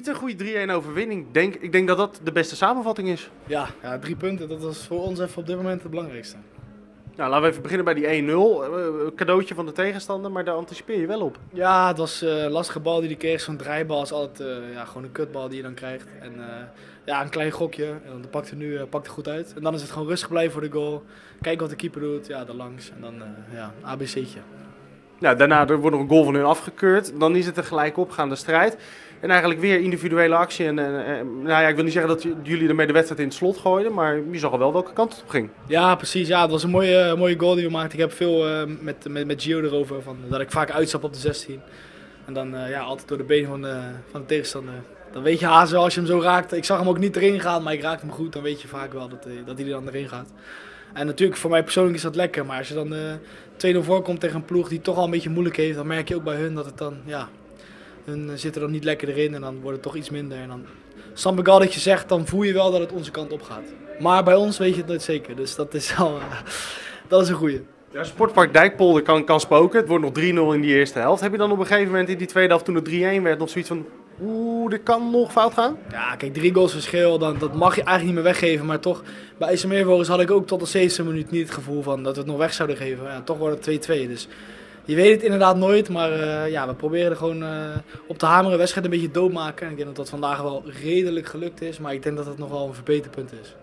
Pieter, goede 3-1 overwinning. Denk, ik denk dat dat de beste samenvatting is. Ja, ja, drie punten, dat was voor ons even op dit moment het belangrijkste. Nou, laten we even beginnen bij die 1-0. Eh, cadeautje van de tegenstander, maar daar anticipeer je wel op. Ja, het was eh, een lastige bal die hij kreeg. Zo'n draaibal is altijd eh, ja, gewoon een kutbal die je dan krijgt. En ja, een klein gokje. En dan pakt hij nu pakt hij goed uit. En dan is het gewoon rustig blijven voor de goal. Kijken wat de keeper doet. Ja, daar langs. En dan ja, ABC'tje. Nou, daarna er wordt nog een goal van hun afgekeurd. Dan is het een gelijk opgaande strijd. En eigenlijk weer individuele actie. En, en- en- nou ja, ik wil niet zeggen dat jullie ermee de wedstrijd in het slot gooiden, maar je zag al wel welke kant het op ging. Ja, precies. Ja, het was een mooie, mooie goal die we maakten. Ik heb veel eh, met, met, met Gio erover. Van, dat ik vaak uitstap op de 16. En dan eh, ja, altijd door de benen van de, van de tegenstander. Dan weet je haast wel als je hem zo raakt. Ik zag hem ook niet erin gaan, maar ik raakte hem goed. Dan weet je vaak wel dat, hij- dat hij er dan erin gaat. En natuurlijk, voor mij persoonlijk is dat lekker. Maar als je dan eh 2-0 voorkomt tegen een ploeg die toch al een beetje moeilijk heeft. Dan merk je ook bij hun dat het dan, ja... Hun eh, zitten dan niet lekker erin en dan wordt het toch iets minder. En dan, Sam Begal dat je zegt, dan voel je wel dat het onze kant op gaat. Maar bij ons weet je het nooit zeker. Dus dat is eh, dat is een goeie. Ja, Sportpark Dijkpolder kan, kan spoken. Het wordt nog 3-0 in die eerste helft. Heb je dan op een gegeven moment in die tweede helft, toen het 3-1 werd, nog zoiets van... Oeh, dit kan nog fout gaan? Ja, kijk, drie goals verschil, dan, dat mag je eigenlijk niet meer weggeven. Maar toch, bij IJsselmeervogels had ik ook tot de 70 minuut niet het gevoel van dat we het nog weg zouden geven. Ja, toch wordt het 2-2. Dus je weet het inderdaad nooit. Maar eh, ja, we proberen er gewoon eh, op te hameren, wedstrijd een beetje doodmaken. En ik denk dat dat vandaag wel redelijk gelukt is. Maar ik denk dat het nog wel een verbeterpunt is.